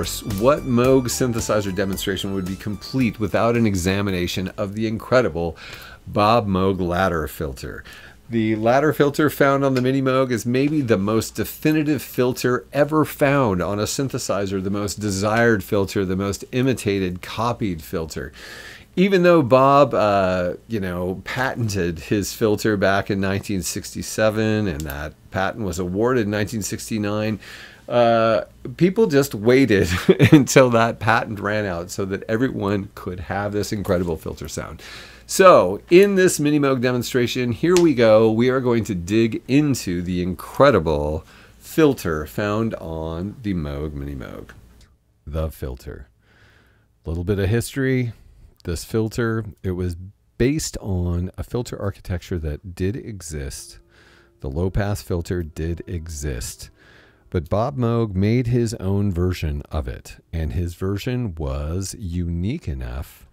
course, what Moog synthesizer demonstration would be complete without an examination of the incredible Bob Moog ladder filter? The ladder filter found on the Minimoog is maybe the most definitive filter ever found on a synthesizer, the most desired filter, the most imitated, copied filter. Even though Bob, uh, you know, patented his filter back in 1967 and that patent was awarded in 1969, uh, people just waited until that patent ran out so that everyone could have this incredible filter sound. So, in this Minimoog demonstration, here we go. We are going to dig into the incredible filter found on the Moog Minimoog. The filter. A little bit of history. This filter, it was based on a filter architecture that did exist. The low pass filter did exist. But Bob Moog made his own version of it, and his version was unique enough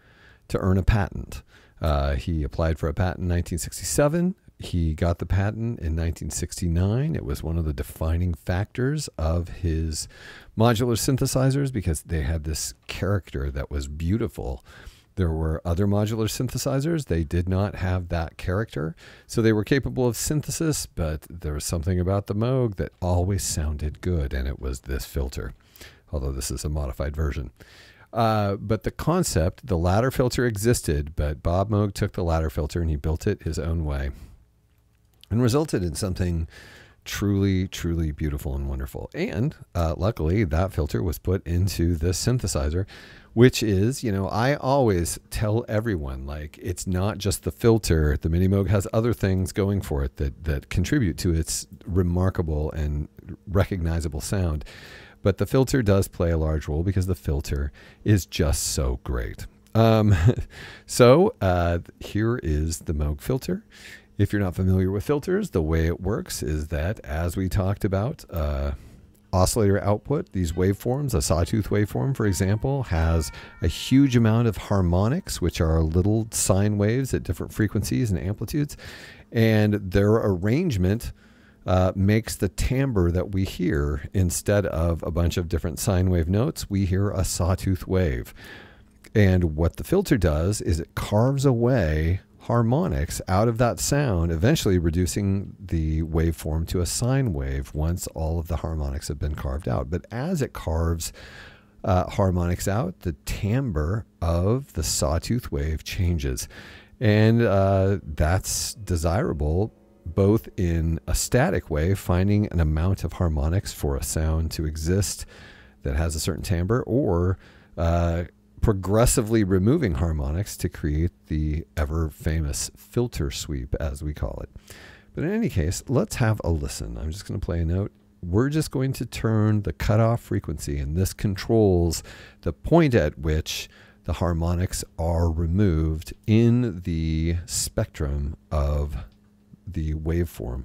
to earn a patent. Uh, he applied for a patent in 1967. He got the patent in 1969. It was one of the defining factors of his modular synthesizers because they had this character that was beautiful. There were other modular synthesizers. They did not have that character. So they were capable of synthesis, but there was something about the Moog that always sounded good, and it was this filter, although this is a modified version. Uh, but the concept, the ladder filter existed, but Bob Moog took the ladder filter and he built it his own way and resulted in something truly, truly beautiful and wonderful. And uh, luckily, that filter was put into this synthesizer, which is, you know, I always tell everyone like it's not just the filter. The Minimoog has other things going for it that that contribute to its remarkable and recognizable sound. But the filter does play a large role because the filter is just so great. Um, so uh, here is the Moog filter. If you're not familiar with filters, the way it works is that, as we talked about, uh, oscillator output, these waveforms, a sawtooth waveform, for example, has a huge amount of harmonics, which are little sine waves at different frequencies and amplitudes. And their arrangement uh, makes the timbre that we hear instead of a bunch of different sine wave notes, we hear a sawtooth wave. And what the filter does is it carves away harmonics out of that sound, eventually reducing the waveform to a sine wave once all of the harmonics have been carved out. But as it carves uh, harmonics out, the timbre of the sawtooth wave changes. And uh, that's desirable both in a static way, finding an amount of harmonics for a sound to exist that has a certain timbre, or uh, progressively removing harmonics to create the ever famous filter sweep, as we call it. But in any case, let's have a listen. I'm just going to play a note. We're just going to turn the cutoff frequency, and this controls the point at which the harmonics are removed in the spectrum of the waveform.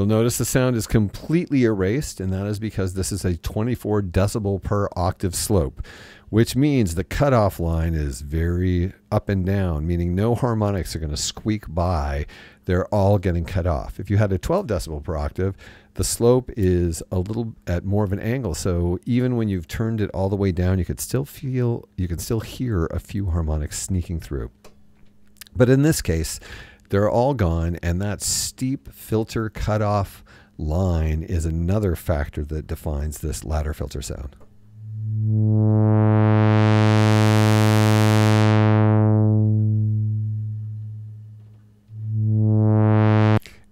You'll notice the sound is completely erased, and that is because this is a 24 decibel per octave slope, which means the cutoff line is very up and down, meaning no harmonics are going to squeak by. They're all getting cut off. If you had a 12 decibel per octave, the slope is a little at more of an angle. So even when you've turned it all the way down, you could still feel, you can still hear a few harmonics sneaking through. But in this case, they're all gone, and that steep filter cutoff line is another factor that defines this ladder filter sound.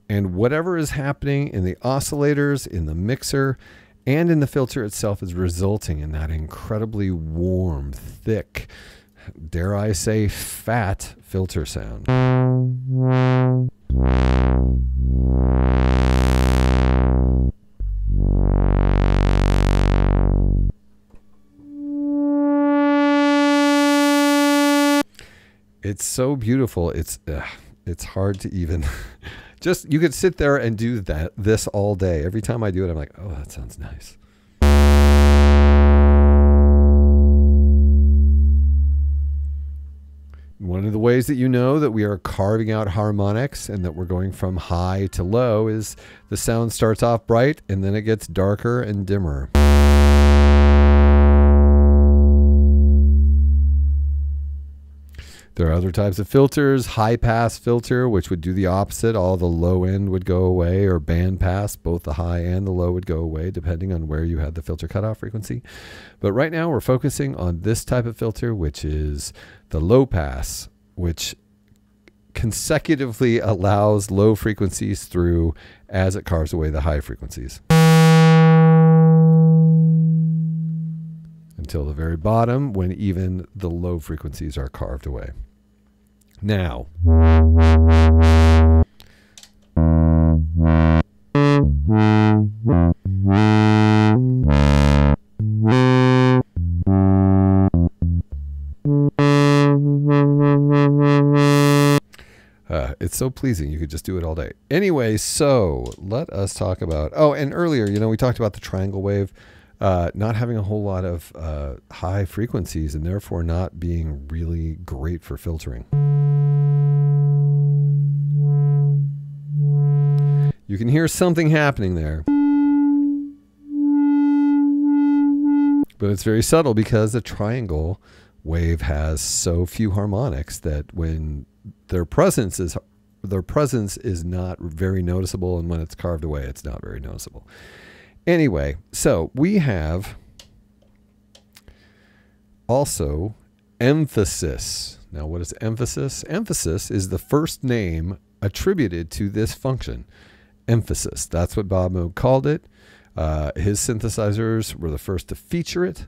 And whatever is happening in the oscillators, in the mixer, and in the filter itself is resulting in that incredibly warm, thick, dare I say, fat filter sound. It's so beautiful. It's it's hard to even just you could sit there and do that this all day. Every time I do it, I'm like, oh, that sounds nice. One of the ways that you know that we are carving out harmonics and that we're going from high to low is the sound starts off bright and then it gets darker and dimmer. There are other types of filters. High pass filter, which would do the opposite. All the low end would go away, or band pass, both the high and the low would go away, depending on where you had the filter cutoff frequency. But right now, we're focusing on this type of filter, which is the low pass, which consecutively allows low frequencies through as it carves away the high frequencies. Until the very bottom, when even the low frequencies are carved away. Now, Uh, it's so pleasing. You could just do it all day. Anyway, so let us talk about. Oh, and earlier, you know, we talked about the triangle wave uh, not having a whole lot of uh, high frequencies and therefore not being really great for filtering. You can hear something happening there. But it's very subtle because the triangle wave has so few harmonics that when their presence is their presence is not very noticeable and when it's carved away it's not very noticeable. Anyway, so we have also emphasis. Now, what is emphasis? Emphasis is the first name attributed to this function emphasis. That's what Bob Moog called it. Uh, his synthesizers were the first to feature it,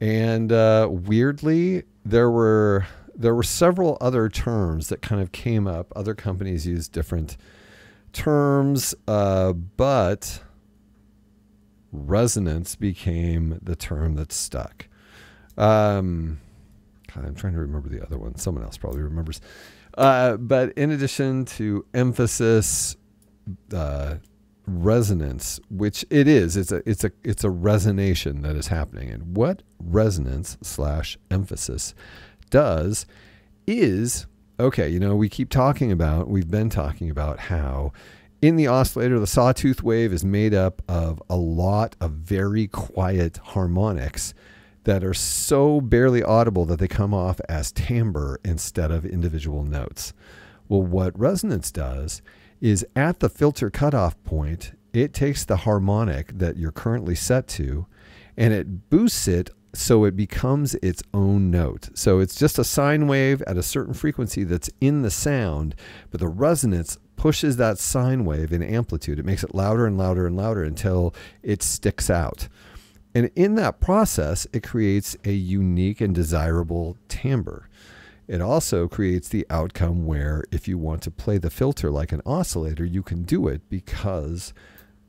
and uh, weirdly, there were there were several other terms that kind of came up. Other companies used different terms, uh, but resonance became the term that stuck. Um, I'm trying to remember the other one. Someone else probably remembers. Uh, but in addition to emphasis, uh, resonance, which it is. It's a it's a it's a resonation that is happening. And what resonance slash emphasis does is okay. You know, we keep talking about. We've been talking about how. In the oscillator, the sawtooth wave is made up of a lot of very quiet harmonics that are so barely audible that they come off as timbre instead of individual notes. Well, what resonance does is at the filter cutoff point, it takes the harmonic that you're currently set to and it boosts it so it becomes its own note. So it's just a sine wave at a certain frequency that's in the sound, but the resonance pushes that sine wave in amplitude. It makes it louder and louder and louder until it sticks out. And in that process, it creates a unique and desirable timbre. It also creates the outcome where if you want to play the filter like an oscillator, you can do it because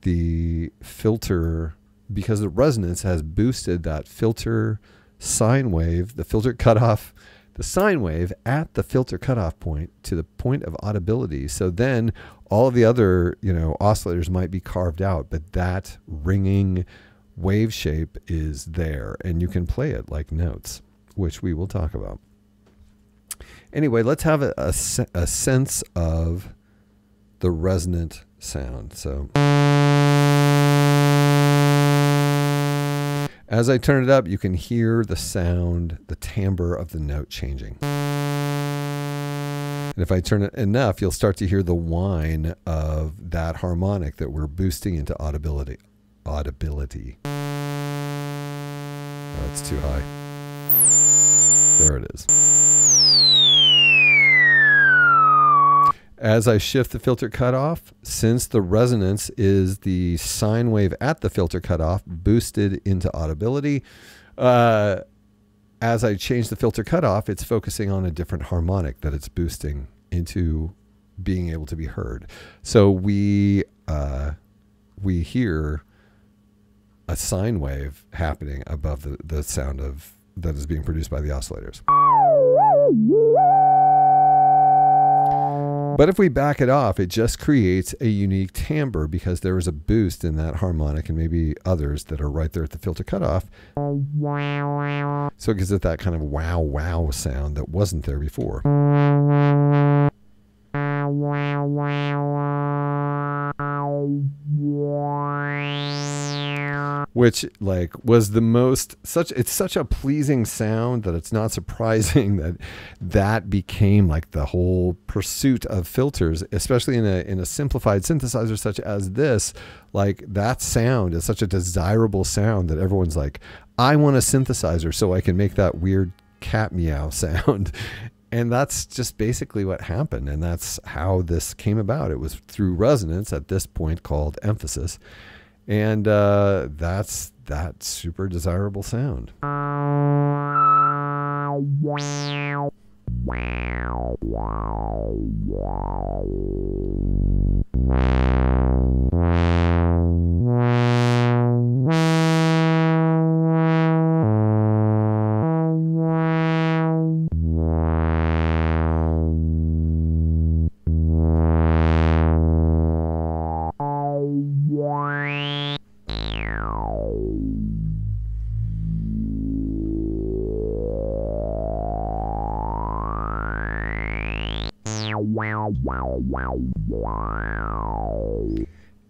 the filter, because the resonance has boosted that filter sine wave, the filter cutoff, the sine wave at the filter cutoff point to the point of audibility. So then all of the other, you know, oscillators might be carved out, but that ringing wave shape is there and you can play it like notes, which we will talk about. Anyway, let's have a, a, a sense of the resonant sound. So as I turn it up, you can hear the sound, the timbre of the note changing. And if I turn it enough, you'll start to hear the whine of that harmonic that we're boosting into audibility. Audibility. Oh, it's too high. There it is. As I shift the filter cutoff, since the resonance is the sine wave at the filter cutoff boosted into audibility, uh, as I change the filter cutoff, it's focusing on a different harmonic that it's boosting into being able to be heard. So we uh, we hear a sine wave happening above the, the sound of that is being produced by the oscillators. But if we back it off, it just creates a unique timbre because there is a boost in that harmonic and maybe others that are right there at the filter cutoff. So it gives it that kind of wow wow sound that wasn't there before. Which like was the most such it's such a pleasing sound that it's not surprising that that became like the whole pursuit of filters especially in a in a simplified synthesizer such as this. Like that sound is such a desirable sound that everyone's like I want a synthesizer so I can make that weird cat meow sound. And that's just basically what happened and that's how this came about. It was through resonance at this point called emphasis and uh, that's that super desirable sound.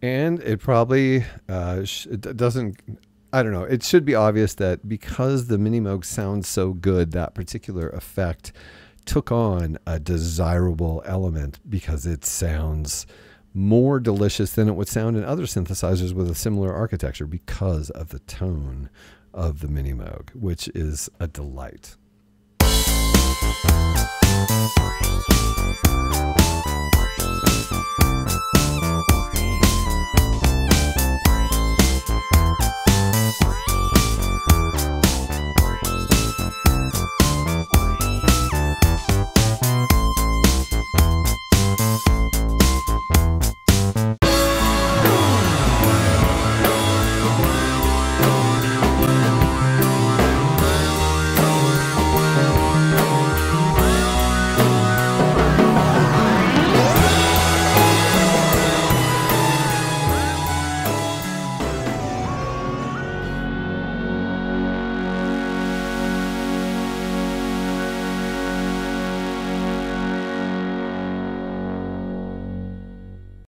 And it probably uh, it doesn't. I don't know. It should be obvious that because the Minimoog sounds so good, that particular effect took on a desirable element because it sounds more delicious than it would sound in other synthesizers with a similar architecture because of the tone of the Minimoog, which is a delight.